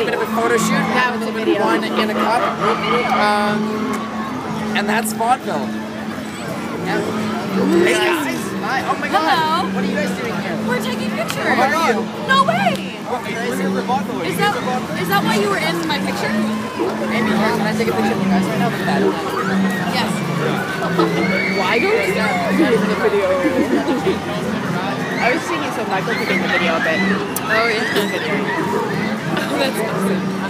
a bit of a photo shoot. It's a video. One in a cup. Um, and that's vaudeville. Hey guys! Hi. Oh my god! Hello. What are you guys doing here? We're taking pictures. How are you? No way. We're here for vaudeville. Is that is that why you were in my picture? Here, can I take a picture of you guys right now? Look at that. Yes. Why don't you be in the video? I was thinking so Michael could be in the video a bit. Oh yeah. That's